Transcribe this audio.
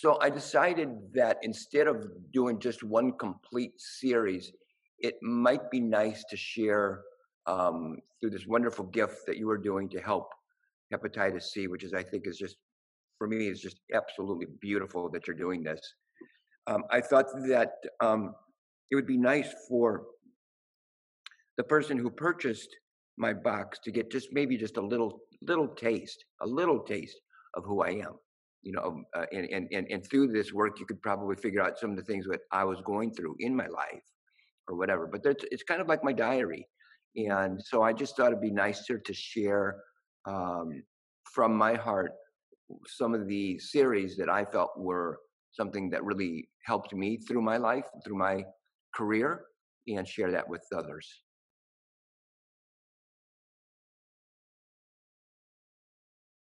So I decided that instead of doing just one complete series, it might be nice to share um, through this wonderful gift that you are doing to help hepatitis C, which is I think is just for me is just absolutely beautiful that you're doing this. Um, I thought that um, it would be nice for the person who purchased my box to get just maybe just a little little taste, a little taste of who I am. You know, uh, and, and and and through this work, you could probably figure out some of the things that I was going through in my life, or whatever. But it's kind of like my diary, and so I just thought it'd be nicer to share um, from my heart some of the series that I felt were something that really helped me through my life, through my career, and share that with others.